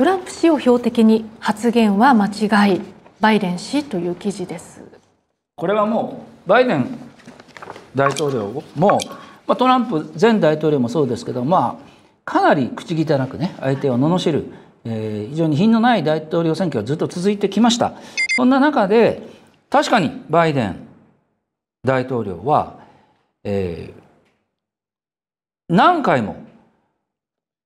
トランプ氏を標的に発言は間違いバイデン氏という記事です。これはもうバイデン大統領も、まあ、トランプ前大統領もそうですけどまあかなり口汚くね相手を罵る、えー、非常に品のない大統領選挙はずっと続いてきました。そんな中で確かにバイデン大統領は、えー、何回も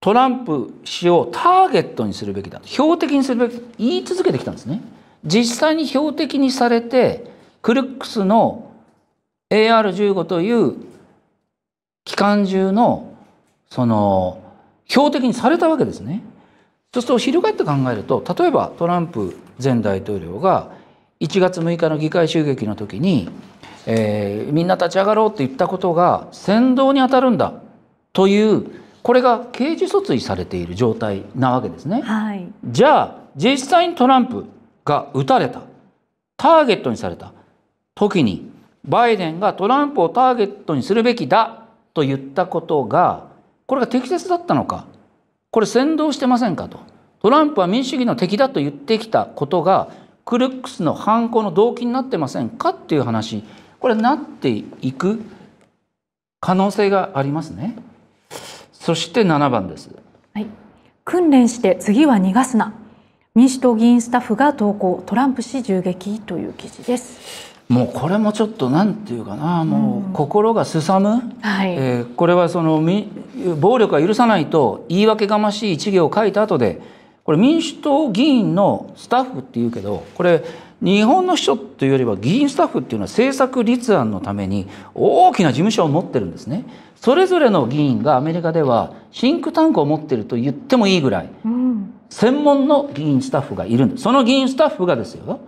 トランプ氏をターゲットにするべきだ標的にするべき言い続けてきたんですね実際に標的にされてクルックスの AR15 という機関銃のその標的にされたわけですね。そうすると翻って考えると例えばトランプ前大統領が1月6日の議会襲撃の時に、えー、みんな立ち上がろうって言ったことが扇動に当たるんだというこれが刑事訴追されている状態なわけですね。はい、じゃあ実際にトランプが撃たれたターゲットにされた時にバイデンがトランプをターゲットにするべきだと言ったことがこれが適切だったのか？これ先導してませんかと。トランプは民主主義の敵だと言ってきたことがクルックスの犯行の動機になってませんかっていう話。これなっていく可能性がありますねそして7番です、はい、訓練して次は逃がすな。民主党議員スタッフが投稿トランプ氏銃撃という記事です。もうこれもちょっとなんていうかなもう心がすさむ、はい、えー、これはその暴力は許さないと言い訳がましい一行を書いた後でこれ民主党議員のスタッフっていうけどこれ日本の秘書というよりは議員スタッフっていうのは政策立案のために大きな事務所を持ってるんですね。それぞれの議員がアメリカではシンクタンクを持ってると言ってもいいぐらい、専門の議員スタッフがいるんです。その議員スタッフがですよ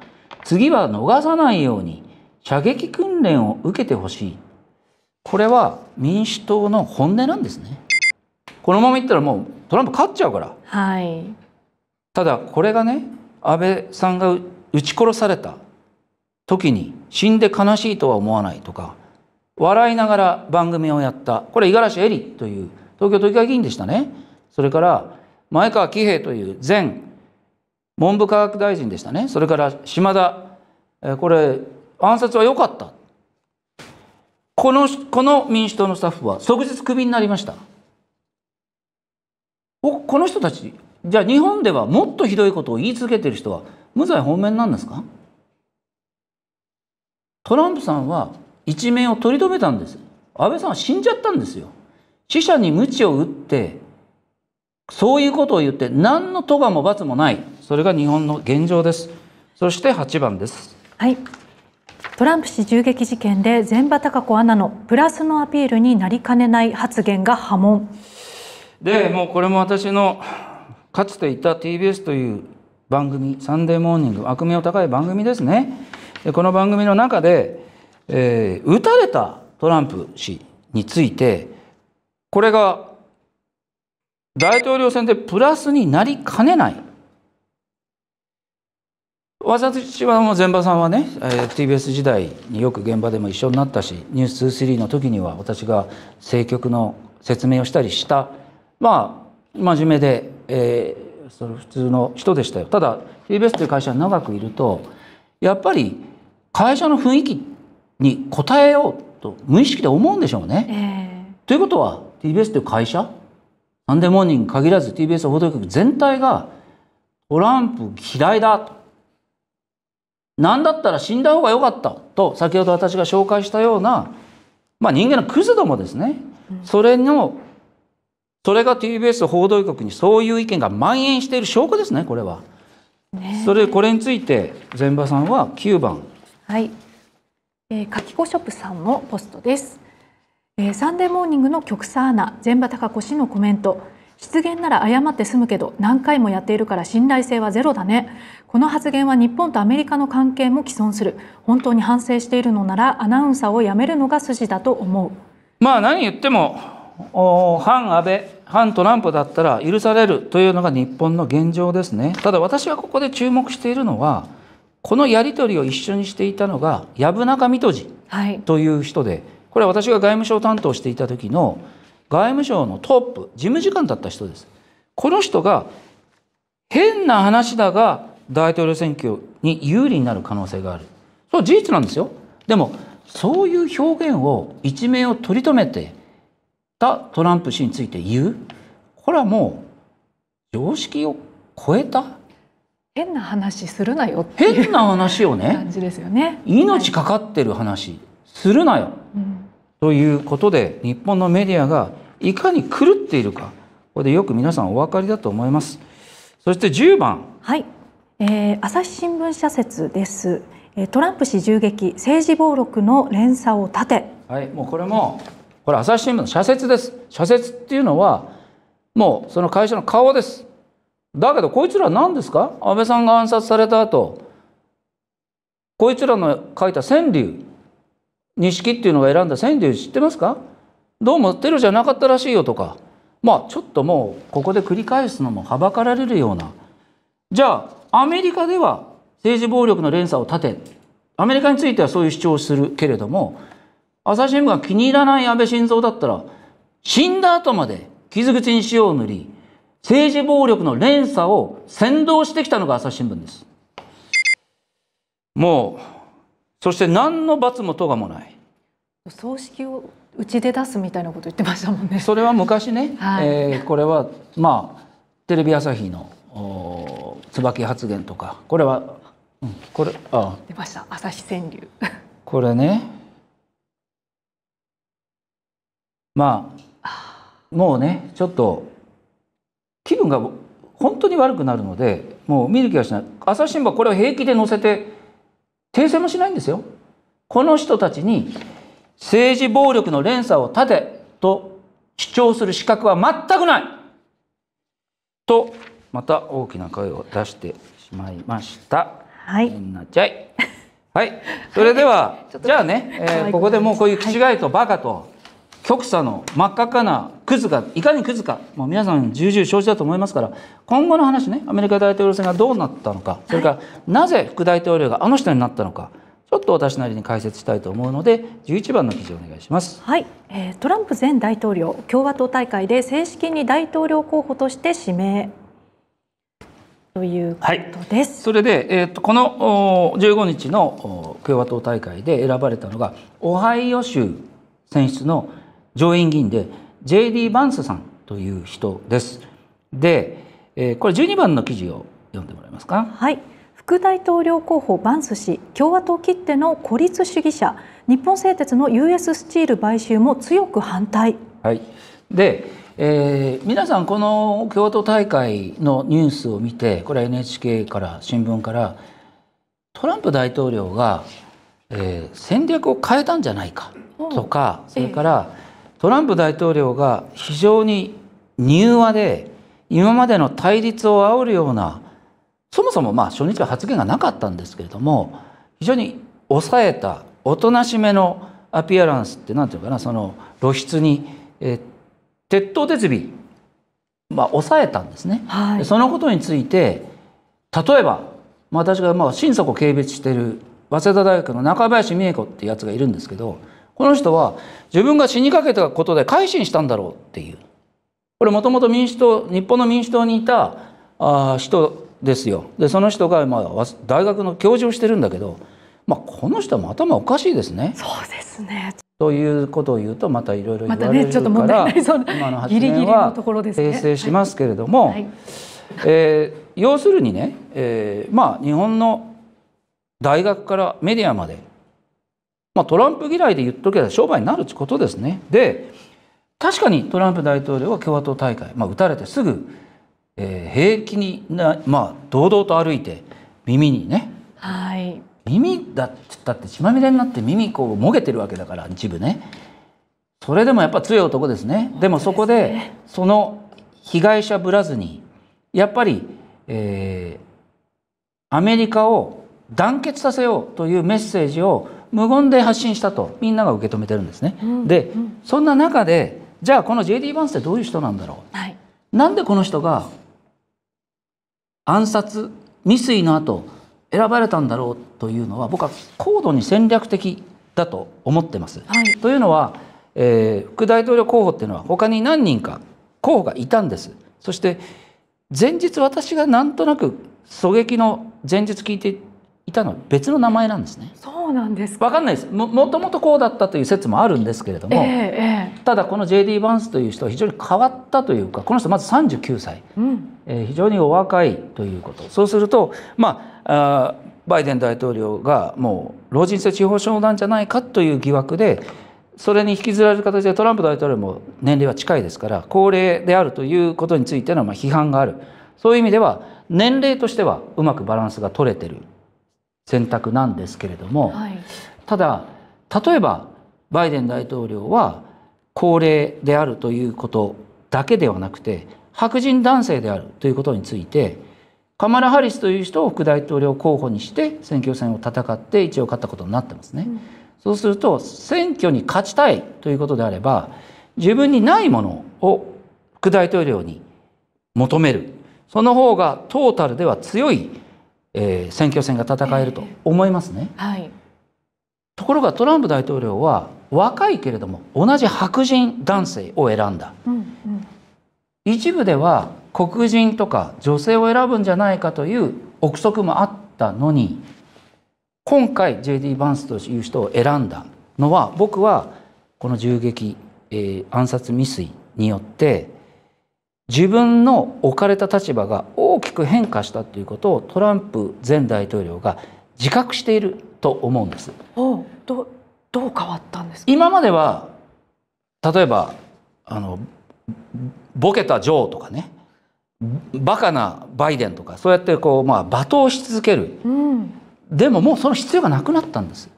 次は逃さないように射撃訓練を受けてほしいこれは民主党の本音なんですねこのままいったらもうトランプ勝っちゃうからはいただこれがね安倍さんが撃ち殺された。時に死んで悲しいとは思わないとか笑いながら番組をやった。これ五十嵐恵里という東京都議会議員でしたね。それから前川喜平という前文部科学大臣でしたね。それから島田これ暗殺は良かった。このこの民主党のスタッフは即日クビになりました。この人たちじゃあ日本ではもっとひどいことを言い続けている人は無罪放免なんですか？トランプさんは一命を取り留めたんです。安倍さんは死んじゃったんですよ。死者に鞭を打ってそういうことを言って何の咎も罰もない。それが日本の現状です。そして8番です。はい。トランプ氏銃撃事件で前場孝子アナのプラスのアピールになりかねない発言が波紋。でもうこれも私のかつていた TBS という番組「サンデーモーニング」悪名高い番組ですね。この番組の中で、えー、撃たれたトランプ氏についてこれが大統領選でプラスになりかねない。私はもう前場さんはね、えー、TBS 時代によく現場でも一緒になったし「ニュース2 3の時には私が政局の説明をしたりしたまあ真面目で、えー、その普通の人でしたよ。ただ TBS という会社に長くいるとやっぱり会社の雰囲気に応えようと無意識で思うんでしょうね。えー、ということは TBS という会社サンデーモーニング限らず TBS 報道局全体がトランプ嫌いだと。何だったら死んだ方が良かった。と先ほど私が紹介したような、まあ、人間のクズどもですね、それのそれが TBS 報道局にそういう意見が蔓延している証拠ですねこれは。ね、それこれについて膳場さんは9番。はい、えー、かきこショップさんのポストです。えー、サンデーモーニングの局アナ膳場貴子氏のコメント。失言なら謝って済むけど何回もやっているから信頼性はゼロだねこの発言は日本とアメリカの関係も毀損する本当に反省しているのならアナウンサーを辞めるのが筋だと思うまあ何言っても反安倍反トランプだったら許されるというのが日本の現状ですね。ただ私がここで注目しているのはこのやり取りを一緒にしていたのが薮中水戸次という人で、はい、これは私が外務省担当していた時の外務省のトップ事務次官だった人です。この人が変な話だが大統領選挙に有利になる可能性がある。それは事実なんですよ。でもそういう表現を一命を取り留めてたトランプ氏について言う？これはもう常識を超えた？変な話するなよっていう変な話をね。感じですよね。命かかってる話するなよ。うん。ということで日本のメディアがいかに狂っているか。これでよく皆さんお分かりだと思います。そして10番。はい、えー、朝日新聞社説です。えートランプ氏銃撃、政治暴力の連鎖を立て。はいもうこれもこれ朝日新聞の社説です。社説っていうのはもうその会社の顔です。だけどこいつら何ですか？安倍さんが暗殺された後こいつらの書いた川柳錦っていうのが選んだ川柳知ってますか？どうもテロじゃなかったらしいよとか。まあちょっともうここで繰り返すのもはばかられるような。じゃあアメリカでは政治暴力の連鎖を立てアメリカについてはそういう主張をするけれども朝日新聞が気に入らない安倍晋三だったら死んだ後まで傷口に塩を塗り政治暴力の連鎖を先導してきたのが朝日新聞ですもうそして何の罰も咎もない葬式をうちで出すみたいなこと言ってましたもんね。それは昔ね、はいえーこれはまあテレビ朝日のお椿発言とかこれは、うん、これあ出ました。朝日川柳。これねまあもうねちょっと気分が本当に悪くなるのでもう見る気がしない朝日新聞はこれを平気で載せて訂正もしないんですよこの人たちに政治暴力の連鎖を立てと主張する資格は全くないとまた大きな声を出してしまいました。はい。変なちゃい。はい。それでは、ちょっとじゃあね、えーここでもうこういう口違いとバカと、極左の真っ赤っかなクズがいかにクズか、もう皆さん重々承知だと思いますから、今後の話ね、アメリカ大統領選がどうなったのか、それからなぜ副大統領があの人になったのか、ちょっと私なりに解説したいと思うので、11番の記事をお願いします。はい、えートランプ前大統領共和党大会で正式に大統領候補として指名。ということです。それで、えー、とこのお15日のお共和党大会で選ばれたのがオハイオ州選出の上院議員で J.D. バンスさんという人です。で、えーこれ12番の記事を読んでもらえますか？はい副大統領候補バンス氏共和党きっての孤立主義者日本製鉄の US スチール買収も強く反対はい、で、えー皆さんこの共和党大会のニュースを見てこれは NHK から新聞からトランプ大統領が、えー戦略を変えたんじゃないかとかそれからトランプ大統領が非常に柔和で今までの対立を煽るようなそもそもまあ初日は発言がなかったんですけれども非常に抑えたおとなしめのアピアランスって何ていうのかなその露出に、えー鉄頭鉄尾、まあ、抑えたんですね。はいでそのことについて例えば、まあ、私がまあ心底軽蔑している早稲田大学の中林美恵子ってやつがいるんですけどこの人は自分が死にかけたことで改心したんだろうっていう。これもともと民主党日本の民主党にいたあー人ですよ。でその人がまあわ大学の教授をしてるんだけど、まあ、この人はもう頭おかしいですね。そうですね。ということを言うとまたいろいろ言わまたれるねちょっと問から題になりそう今のな発ギリギリの言はところですね。訂正しますけれども、はい。えー要するにね、えーまあ日本の大学からメディアまで、まあ、トランプ嫌いで言っとけば商売になるってことですね。で確かにトランプ大統領は共和党大会、まあ、撃たれてすぐ、えー平気にな、まあ、堂々と歩いて耳にね。はい。耳だって言ったって血まみれになって耳こうもげてるわけだから一部ね。それでもやっぱ強い男ですね。でもそこでその被害者ぶらずにやっぱり、えーアメリカを団結させようというメッセージを無言で発信したとみんなが受け止めてるんですね。うんで、うんそんな中でじゃあこの JD・ バンスってどういう人なんだろうはいなんでこの人が暗殺未遂の後選ばれたんだろうというのは僕は高度に戦略的だと思ってます。はいというのは、えー副大統領候補っていうのは他に何人か候補がいたんです。そして前日私がなんとなく狙撃の前日聞いていたのは別の名前なんですね。そうなんですか。わかんないですも。もともとこうだったという説もあるんですけれども、えええただこの J.D. バンスという人は非常に変わったというかこの人まず39歳、えうん。えー非常にお若いということそうするとまあバイデン大統領がもう老人性地方症なんじゃないかという疑惑でそれに引きずられる形でトランプ大統領も年齢は近いですから高齢であるということについてのまあ批判があるそういう意味では年齢としてはうまくバランスが取れてる選択なんですけれども、はい。ただ例えばバイデン大統領は高齢であるということだけではなくて白人男性であるということについてカマラ・ハリスという人を副大統領候補にして選挙戦を戦って一応勝ったことになってますね。うんそうすると選挙に勝ちたいということであれば自分にないものを副大統領に求めるその方がトータルでは強い、えー選挙戦が戦えると思いますね。はい。ところがトランプ大統領は若いけれども同じ白人男性を選んだうんうん。一部では黒人とか女性を選ぶんじゃないかという憶測もあったのに今回 J.D. バンスという人を選んだのは僕はこの銃撃、えー暗殺未遂によって自分の置かれた立場が大きく変化したということをトランプ前大統領が自覚していると思うんです。おどどう変わったんですか？今までは例えばあのボケたジョーとかねバカなバイデンとかそうやってこう、まあ、罵倒し続けるうん。でももうその必要がなくなったんです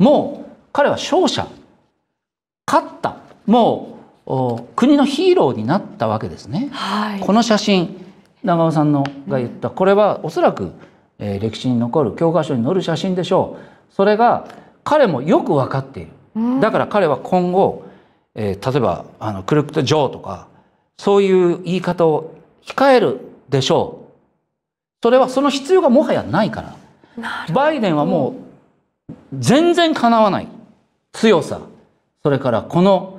もう彼は勝者勝ったもうお国のヒーローになったわけですね。はい。この写真長尾さんのが言った。これはおそらく、えー歴史に残る教科書に載る写真でしょう。それが彼もよく分かっている。うん。だから彼は今後、えー例えばあのクルクト・ジョーとかそういう言い方を控えるでしょう。それはその必要がもはやないから。バイデンはもう全然かなわない強さ。それからこの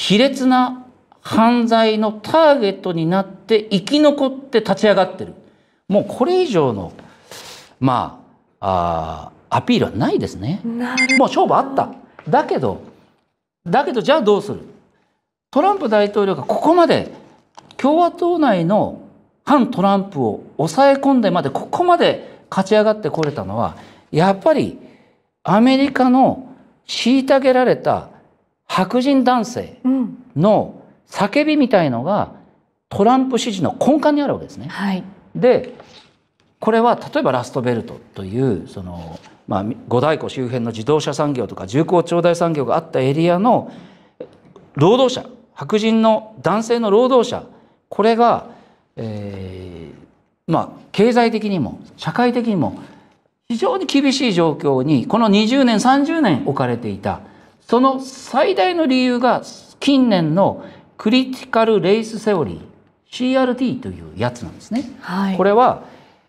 卑劣な犯罪のターゲットになって生き残って立ち上がってるもうこれ以上のまああーアピールはないですね。もう勝負あった。だけど、だけどじゃあどうする？トランプ大統領がここまで共和党内の反トランプを抑え込んでまでここまで勝ち上がってこれたのはやっぱりアメリカの虐げられた白人男性うん。の叫びみたいのがトランプ支持の根幹にあるわけですね。はい。でこれは例えばラストベルトというその、まあ、五大湖周辺の自動車産業とか重工長大産業があったエリアの労働者白人の男性の労働者これが、えーまあ、経済的にも社会的にも非常に厳しい状況にこの20年30年置かれていたその最大の理由が近年のクリティカル・レイス・セオリー CRT というやつなんですね。はい。これは、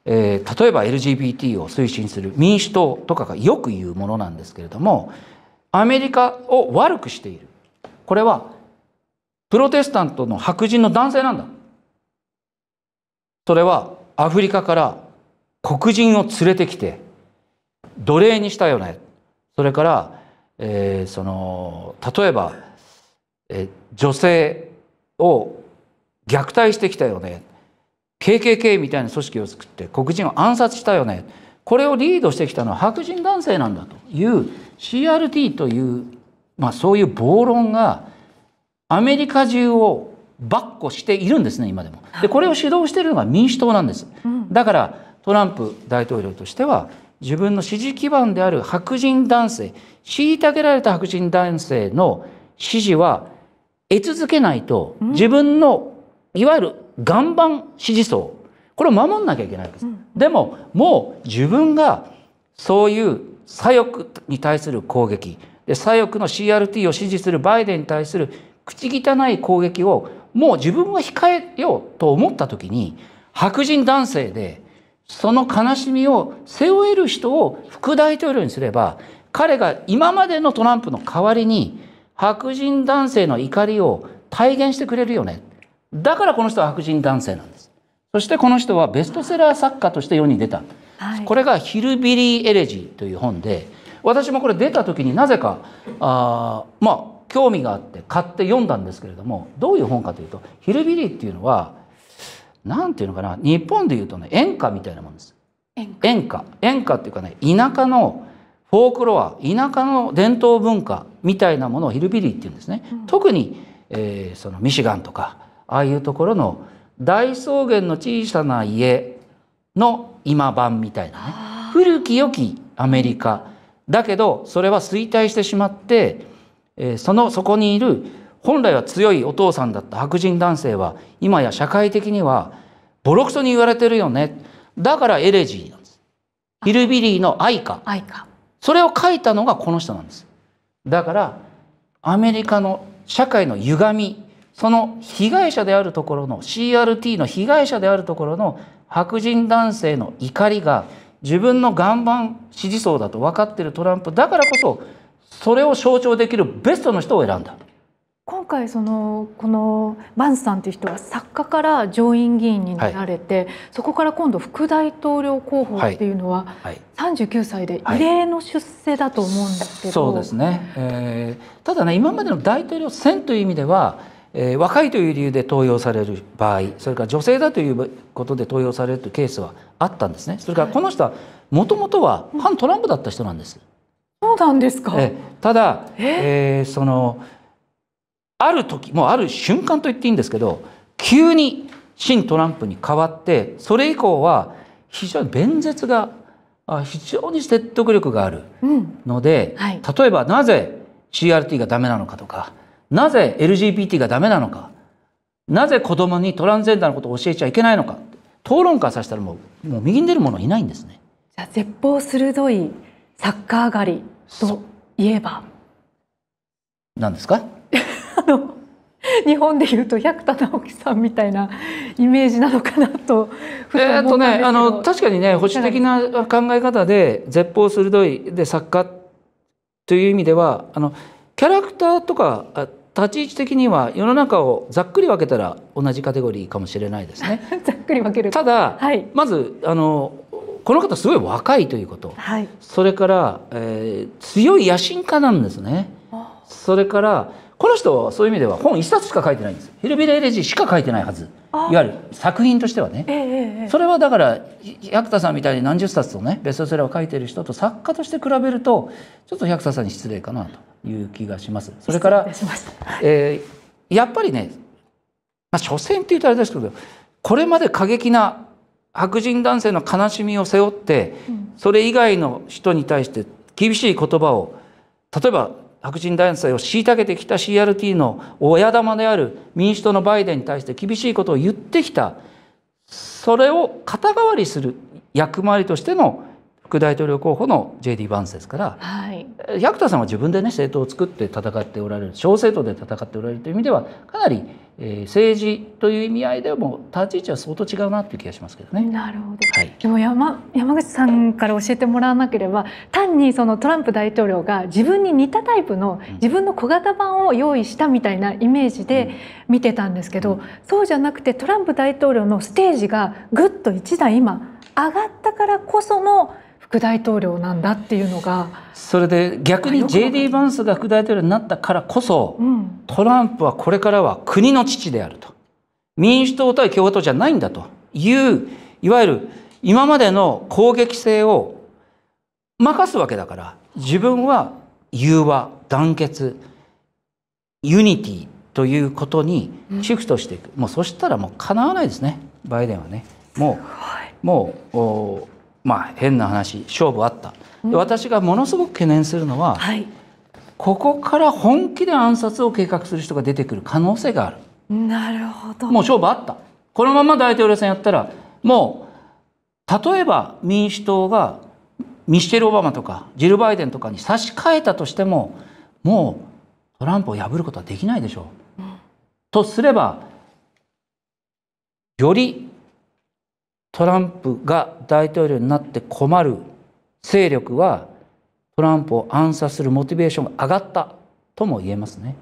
えー例えば LGBT を推進する民主党とかがよく言うものなんですけれどもアメリカを悪くしているこれはプロテスタントの白人の男性なんだそれはアフリカから黒人を連れてきて奴隷にしたよねそれから、えーその例えば、えー女性を虐待してきたよね KKK みたいな組織を作って黒人を暗殺したよねこれをリードしてきたのは白人男性なんだという CRT という、まあ、そういう暴論がアメリカ中をばっこしているんですね今でも。でこれを主導しているのが民主党なんです。うん。だからトランプ大統領としては自分の支持基盤である白人男性虐げられた白人男性の支持は得続けないと自分のいわゆる岩盤支持層これを守んなきゃいけないわけです。うんでももう自分がそういう左翼に対する攻撃で左翼の CRT を支持するバイデンに対する口汚い攻撃をもう自分は控えようと思った時に白人男性でその悲しみを背負える人を副大統領にすれば彼が今までのトランプの代わりに白人男性の怒りを体現してくれるよね。だからこの人は白人男性なんです。そしてこの人はベストセラー作家として世に出た、はい、これが「ヒルビリー・エレジー」という本で私もこれ出た時になぜかあまあ興味があって買って読んだんですけれどもどういう本かというとヒルビリーっていうのは何ていうのかな？日本でいうとね演歌みたいなもんです。演歌。演歌。っていうかね田舎のフォークロア田舎の伝統文化みたいなものをヒルビリーっていうんですね、うん、特に、えー、そのミシガンとかああいうところの大草原の小さな家の今版みたいなね。古き良きアメリカ。だけどそれは衰退してしまって、えー、そのそこにいる本来は強いお父さんだった白人男性は今や社会的にはボロクソに言われてるよね。だからエレジーなんです。ヒルビリーの愛歌愛歌それを書いたのがこの人なんです。だからアメリカの社会の歪みその被害者であるところの CRT の被害者であるところの白人男性の怒りが自分の岩盤支持層だと分かっているトランプ。だからこそそれを象徴できるベストの人を選んだ。今回そのこのバンスさんという人は作家から上院議員になられて、はい、そこから今度副大統領候補っていうのは39歳で異例の出世だと思うんですけど、そうですね、えー、ただね今までの大統領選という意味では、えー、若いという理由で登用される場合それから女性だということで登用されるというケースはあったんですね。それからこの人はもともとは反トランプだった人なんです。そうなんですか、えー、ただ、えー、そのある時もうある瞬間と言っていいんですけど急に新トランプに変わってそれ以降は非常に弁舌が非常に説得力があるので、うんはい、例えばなぜ CRT がダメなのかとかなぜ LGBT がダメなのかなぜ子供にトランスジェンダーのことを教えちゃいけないのか討論会させたらもうもう右に出るものいないんですね。じゃあ絶方鋭いサッカー狩りといえば？何ですか？あの日本でいうと百田直樹さんみたいなイメージなのかなとえっとねあの確かにね保守的な考え方で絶望鋭いで作家という意味ではあのキャラクターとか立ち位置的には世の中をざっくり分けたら同じカテゴリーかもしれないですね。ざっくり分けるただ、はい、まずあのこの方すごい若いということ、はい、それから、えー、強い野心家なんですね。それからこの人はそういう意味では本一冊しか書いてないんです。ヒルビレ・エレジーしか書いてないはず。いわゆる作品としてはね、えー、それはだから百田さんみたいに何十冊とねベストセラーを書いてる人と作家として比べるとちょっと百田さんに失礼かなという気がします。それから、えー、やっぱりね、まあ、所詮って言うとあれですけどこれまで過激な白人男性の悲しみを背負って、それ以外の人に対して厳しい言葉を例えば白人男性を虐げてきた CRT の親玉である民主党のバイデンに対して厳しいことを言ってきたそれを肩代わりする役回りとしての副大統領候補の J.D. バンスですから、はい、百田さんは自分でね政党を作って戦っておられる小政党で戦っておられるという意味ではかなり、えー、政治という意味合いでも立ち位置は相当違うなという気がしますけどね。なるほど、はい、でも山山口さんから教えてもらわなければ単にそのトランプ大統領が自分に似たタイプの自分の小型版を用意したみたいなイメージで見てたんですけど、うん、そうじゃなくてトランプ大統領のステージがぐっと一段今上がったからこその副大統領なんだっていうのがそれで逆に J.D. バンスが副大統領になったからこそ、うん、トランプはこれからは国の父であると。民主党対共和党じゃないんだと。いういわゆる今までの攻撃性を任すわけだから自分は融和団結 unity ということにシフトしていく、うん、もうそしたらもうかなわないですね。バイデンはね。もうもうまあ変な話勝負あった、で私がものすごく懸念するのは、はい、ここから本気で暗殺を計画する人が出てくる可能性がある。なるほど。もう勝負あった。このまま大統領選やったらもう例えば民主党がミシェル・オバマとかジル・バイデンとかに差し替えたとしてももうトランプを破ることはできないでしょう。うん、とすればよりトランプが大統領になって困る勢力はトランプを暗殺するモチベーションが上がったとも言えますね。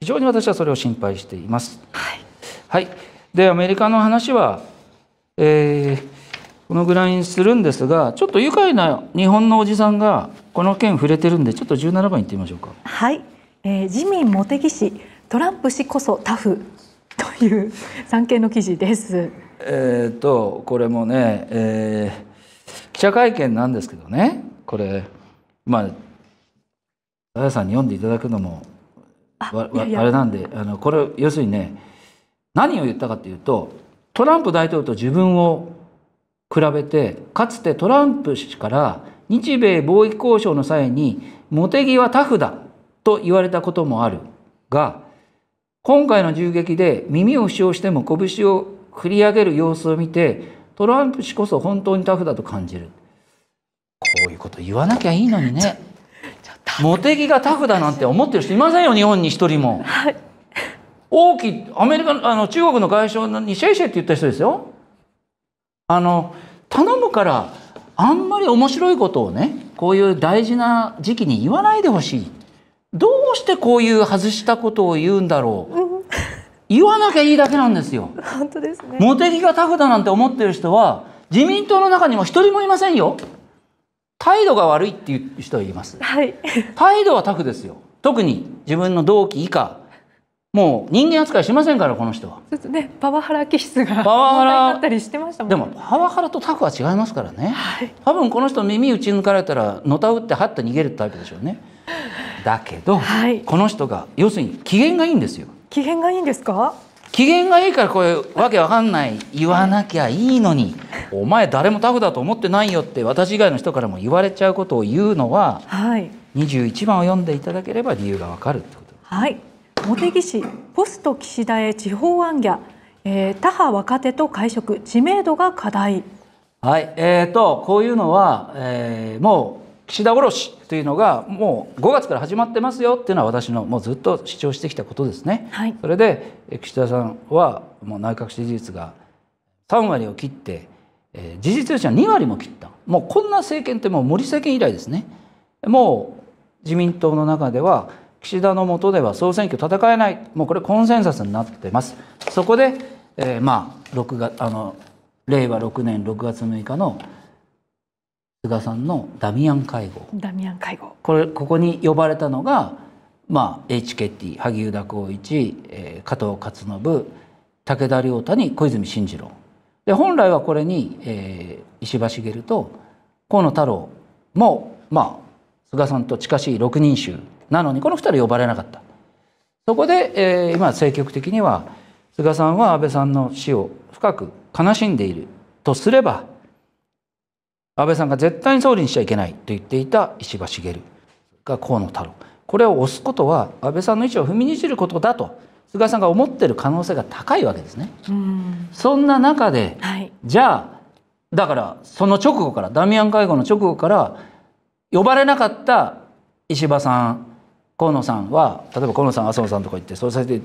非常に私はそれを心配しています。はいはい。で、アメリカの話は、えーこのぐらいにするんですが、ちょっと愉快な日本のおじさんがこの件触れてるんで、ちょっと17番いってみましょうか。はい、えー、自民茂木氏トランプ氏こそタフという 産経の記事です。えー、とこれもね、えー記者会見なんですけどねこれまああやさんに読んでいただくのもあれなんであのこれ要するにね何を言ったかというとトランプ大統領と自分を比べてかつてトランプ氏から日米貿易交渉の際に茂木はタフだと言われたこともあるが今回の銃撃で耳を負傷しても拳を振り上げる様子を見てトランプ氏こそ本当にタフだと感じるこういうこと言わなきゃいいのにね茂木がタフだなんて思ってる人いませんよ日本に一人も。はい、大きいアメリカのあの中国の外相にシェイシェイって言った人ですよ。あの頼むからあんまり面白いことをねこういう大事な時期に言わないでほしい。どうしてこういう外したことを言うんだろう。言わなきゃいいだけなんですよ。本当ですね。茂木がタフだなんて思ってる人は自民党の中にも一人もいませんよ。態度が悪いっていう人はいます。はい、態度はタフですよ。特に自分の同期以下。もう人間扱いしませんからこの人は。ちょっとねパワハラ気質がパワハラったりしてましたもんでもパワハラとタフは違いますからね。はい、多分この人耳打ち抜かれたらのたうってはって逃げるタイプでしょうね。だけど、はいこの人が要するに機嫌がいいんですよ。機嫌がいいんですか？機嫌がいいからこういうわけわかんない言わなきゃいいのにお前誰もタフだと思ってないよって私以外の人からも言われちゃうことを言うのははい、21番を読んでいただければ理由がわかるってこと。はい、茂木氏ポスト岸田へ地方行脚、えー、他派若手と会食。知名度が課題。はい、えー、とこういうのは、えーもう岸田殺しというのがもう5月から始まってますよっていうのは私のもうずっと主張してきたことですね。はい。それでえー岸田さんはもう内閣支持率が3割を切って、えー事実上は2割も切った。もうこんな政権ってもう森政権以来ですね。もう自民党の中では岸田の下では総選挙戦えない。もうこれコンセンサスになってます。そこで、えーまあ6月あの令和6年6月6日の菅さんのダミアン会合。ダミアン会合。これここに呼ばれたのが、まあ、HKT 萩生田光一、えー加藤勝信武田良太に小泉進次郎。で本来はこれに、えー石破茂と河野太郎も、まあ、菅さんと近しい六人衆なのにこの二人呼ばれなかった。そこで、えー今政局的には菅さんは安倍さんの死を深く悲しんでいるとすれば安倍さんが絶対に総理にしちゃいけないと言っていた石破茂が河野太郎。これを押すことは安倍さんの意思を踏みにじることだと菅さんが思ってる可能性が高いわけですね。うん、そんな中ではい、じゃあだからその直後からダミアン会合の直後から呼ばれなかった石破さん河野さんは例えば河野さん麻生さんとか言って総裁で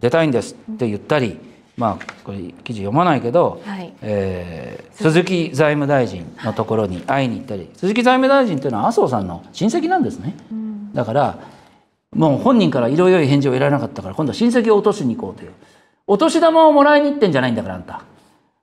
出たいんですって言ったりまあこれ記事読まないけど、はい。えー鈴木財務大臣のところに会いに行ったり鈴木財務大臣っていうのは麻生さんの親戚なんですね。うん、だからもう本人から色良い返事を得られなかったから今度は親戚を落としに行こうという。お年玉をもらいに行ってんじゃないんだからあんた。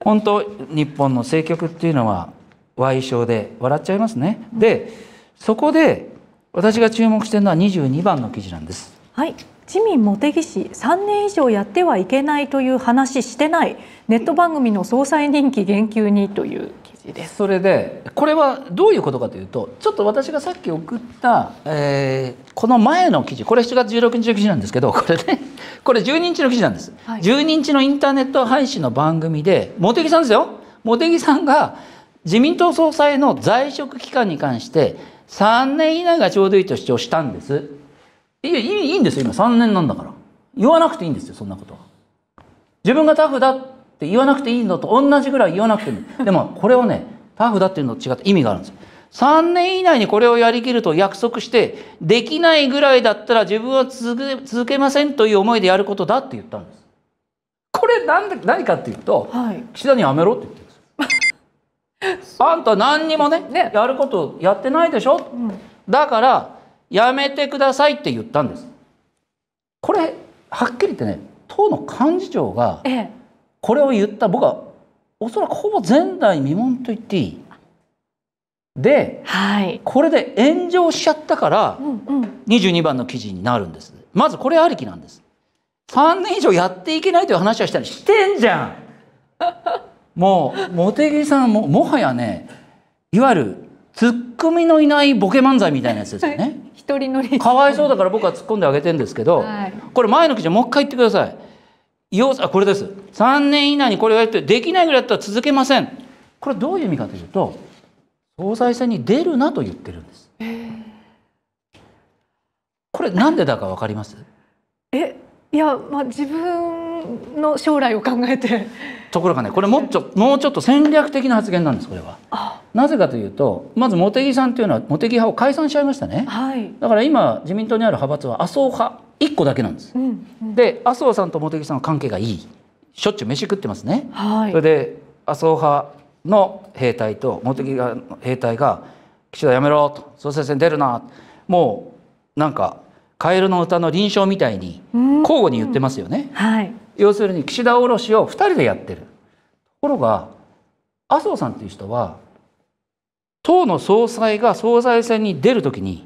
本当日本の政局っていうのは歪償で笑っちゃいますね。でそこで私が注目してるのは22番の記事なんです。はい、自民茂木氏3年以上やってはいけないという話してないネット番組の総裁任期言及にという記事です。それでこれはどういうことかというとちょっと私がさっき送った、えーこの前の記事これ7月16日の記事なんですけどこれねこれ12日の記事なんです、はい。12日のインターネット配信の番組で茂木さんですよ。茂木さんが自民党総裁の在職期間に関して3年以内がちょうどいいと主張したんですいやいいいいんですよ今。3年なんだから。言わなくていいんですよそんなことは。自分がタフだって言わなくていいのと同じぐらい言わなくてもでもこれをねタフだっていうのと違って意味があるんですよ。3年以内にこれをやりきると約束してできないぐらいだったら自分は続け続けませんという思いでやることだって言ったんです。これなんで何かっていうとはい、岸田にやめろって言ってるんですよ。あんた何にもねね。やることやってないでしょ？うん、だからやめてくださいって言ったんです。これはっきり言ってね党の幹事長がええ。これを言った僕はおそらくほぼ前代未聞と言っていい。ではい。これで炎上しちゃったからうんうん。22番の記事になるんです。まずこれありきなんです。3年以上やっていけないという話はしたりしてんじゃん。もう茂木さんももはやねいわゆるツッコミのいないボケ漫才みたいなやつですよね。一人乗り。かわいそうだから僕は突っ込んであげてるんですけど、はい。これ前の記事もう一回言ってください。要あこれです。3年以内にこれをやってできないぐらいだったら続けません。これどういう意味かというと総裁選に出るなと言ってるんです。これなんでだかわかります？えいやまあ自分の将来を考えて。ところがねこれもうちょもうちょっと戦略的な発言なんですこれは。あ。なぜかというとまず茂木さんというのは茂木派を解散しちゃいましたね。はい。だから今自民党にある派閥は麻生派1個だけなんです。うんうん。で麻生さんと茂木さんの関係がいい。しょっちゅう飯食ってますね。はい。それで麻生派の兵隊と茂木派の兵隊が「岸田やめろ」と「総裁選出るな」もうなんか「カエルの歌」の臨床みたいにうん交互に言ってますよね。はい要するに岸田降ろしを2人でやってる。ところが麻生さんという人は党の総裁が総裁選に出るときに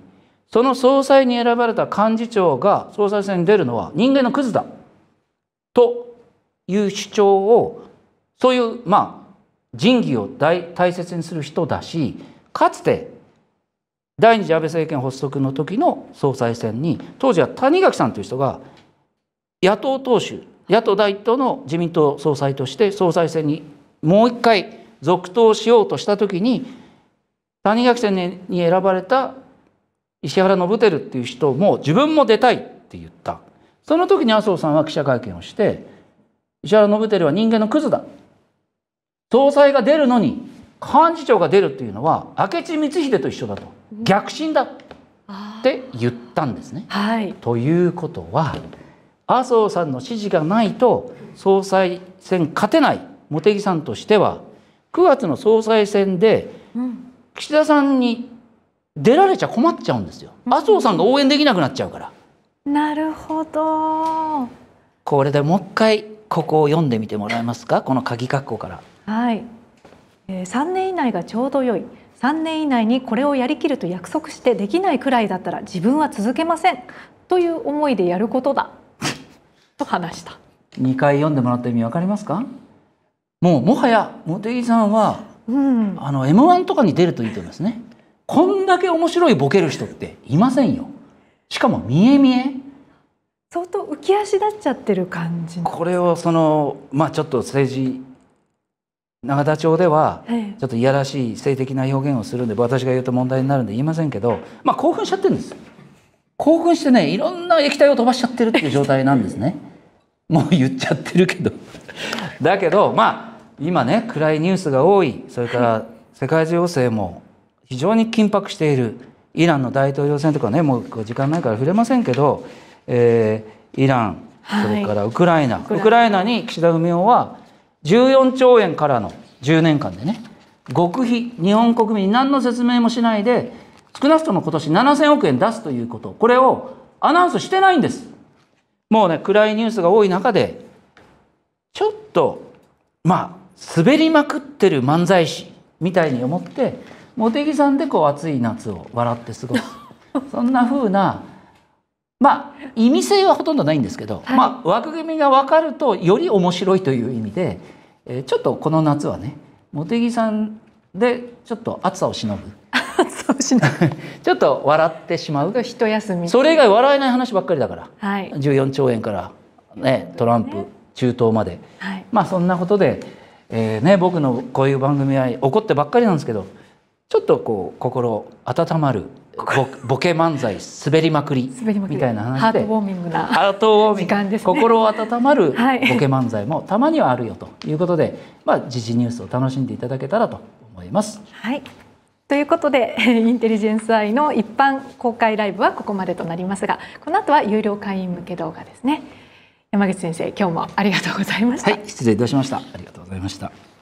その総裁に選ばれた幹事長が総裁選に出るのは人間のクズだという主張をそういうまあ仁義を大大切にする人だしかつて第二次安倍政権発足の時の総裁選に当時は谷垣さんという人が野党党首野党第一党の自民党総裁として総裁選にもう一回続投しようとした時に谷垣さんに選ばれた石原伸晃っていう人も自分も出たいって言った。その時に麻生さんは記者会見をして石原伸晃は人間のクズだ。総裁が出るのに幹事長が出るっていうのは明智光秀と一緒だと。逆進だっあて言ったんですね。はい。ということは麻生さんの支持がないと総裁選勝てない。茂木さんとしては9月の総裁選でうん。岸田さんに出られちゃ困っちゃうんですよ。麻生さんが応援できなくなっちゃうから。なるほど。これでもう一回ここを読んでみてもらえますか？この鍵括弧から。はい、えー、3年以内がちょうど良い。3年以内にこれをやりきると約束してできないくらいだったら自分は続けません。という思いでやることだ。と話した。2回読んでもらった意味わかりますか？もうもはや茂木さんはうん。あの M1 とかに出るといいと思いますね。こんだけ面白いボケる人っていませんよ。しかも見え見え。相当浮き足立っちゃってる感じ。これをそのまあちょっと政治永田町ではええちょっといやらしい性的な表現をするんで私が言うと問題になるんで言いませんけどまあ興奮しちゃってるんです。興奮してねいろんな液体を飛ばしちゃってるっていう状態なんですね。もう言っちゃってるけど。だけどまあ今ね暗いニュースが多い。それから世界情勢も非常に緊迫している。イランの大統領選とかねもう時間ないから触れませんけど、えーイランはい。それからウクライナ、ウクライナ。ウクライナに岸田文雄は14兆円からの10年間でね極秘日本国民に何の説明もしないで少なくとも今年7000億円出すということ。これをアナウンスしてないんです。もうね暗いニュースが多い中でちょっとまあ滑りまくってる漫才師みたいに思って茂木さんでこう暑い夏を笑って過ごす。そんな風なまあ意味性はほとんどないんですけど、はい。まあ枠組みが分かるとより面白いという意味で、えーちょっとこの夏はね茂木さんでちょっと暑さをしのぶそうしない ちょっと笑ってしまう。一休みそれ以外笑えない話ばっかりだから。はい。14兆円から、ね、トランプ中東まで。はい。まあそんなことで、えーね、僕のこういう番組は怒ってばっかりなんですけどちょっとこう心温まるボボケ漫才滑りまくりみたいなハ話でートウォーミングなハートウォーミング時間ですね心温まるボはいケ漫才もたまにはあるよということで、まあ、時事ニュースを楽しんでいただけたらと思います。はい。ということで インテリジェンスアイの一般公開ライブはここまでとなりますがこの後は有料会員向け動画ですね山口先生今日もありがとうございました、はい、失礼いたしました。ありがとうございました。